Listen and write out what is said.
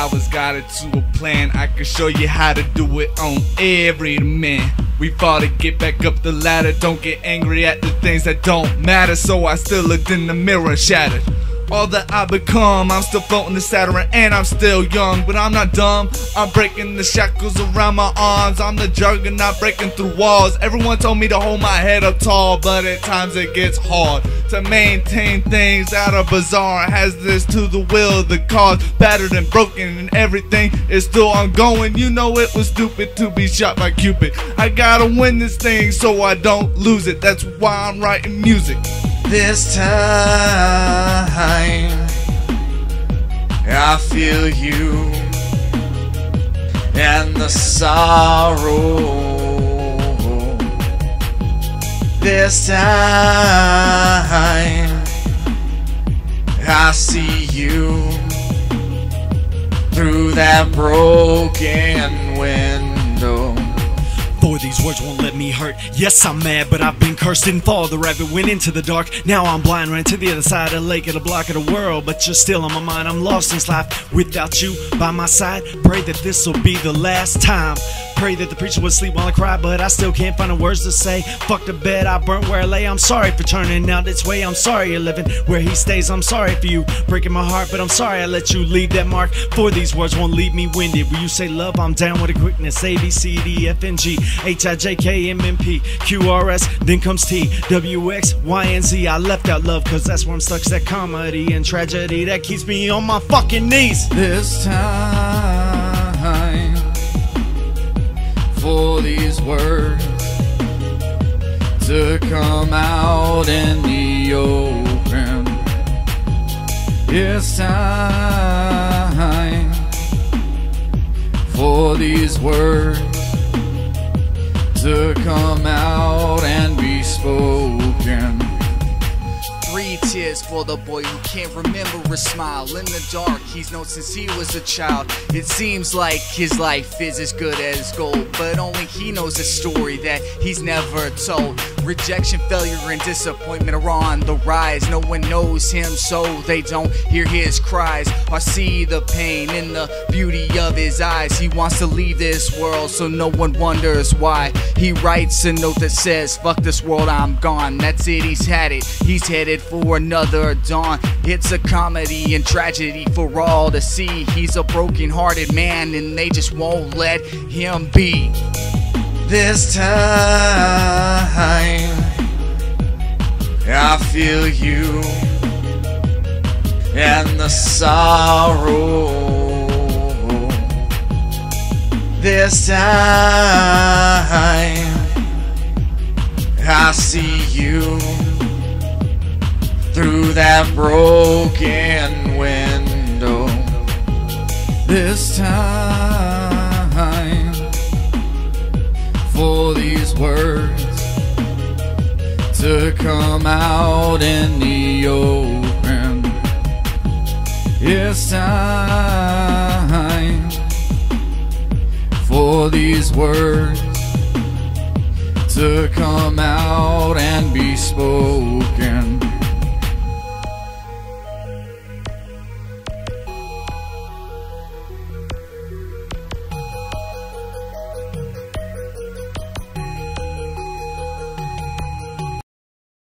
I was guided to a plan. I can show you how to do it on every man. We fought to get back up the ladder. Don't get angry at the things that don't matter. So I still looked in the mirror, shattered all that I become. I'm still floating the Saturn and I'm still young, but I'm not dumb. I'm breaking the shackles around my arms. I'm the juggernaut breaking through walls. Everyone told me to hold my head up tall, but at times it gets hard to maintain things that are bizarre. Has this to the will, the cause battered and broken, and everything is still ongoing. You know it was stupid to be shot by Cupid. I gotta win this thing so I don't lose it. That's why I'm writing music. This time I feel you and the sorrow. This time I see you through that broken window. These words won't let me hurt. Yes, I'm mad, but I've been cursed. Didn't fall, the rabbit went into the dark. Now I'm blind, ran to the other side of the lake, at a block of the world. But you're still on my mind. I'm lost in this life without you by my side. Pray that this'll be the last time. Pray that the preacher would sleep while I cry, but I still can't find the words to say. Fuck the bed, I burnt where I lay. I'm sorry for turning out this way. I'm sorry you're living where he stays. I'm sorry for you breaking my heart, but I'm sorry I let you leave that mark. For these words won't leave me winded. Will you say love? I'm down with a quickness. A B C D F N G H I J K M N P Q R S. Then comes T W X Y and Z. I left out love, cause that's where I'm stuck. It's that comedy and tragedy that keeps me on my fucking knees. This time for these words to come out in the open. It's time for these words to come out and be spoken. Tears for the boy who can't remember a smile in the dark. He's known since he was a child. It seems like his life is as good as gold, but only he knows a story that he's never told. Rejection, failure, and disappointment are on the rise. No one knows him, so they don't hear his cries or see the pain in the beauty of his eyes. He wants to leave this world, so no one wonders why. He writes a note that says, Fuck this world, I'm gone. That's it, he's had it. He's headed for another dawn. It's a comedy and tragedy for all to see. He's a broken hearted man, and they just won't let him be. This time feel you and the sorrow. This time I see you through that broken window. This time for these words to come out in the open. It's time for these words to come out and be spoken.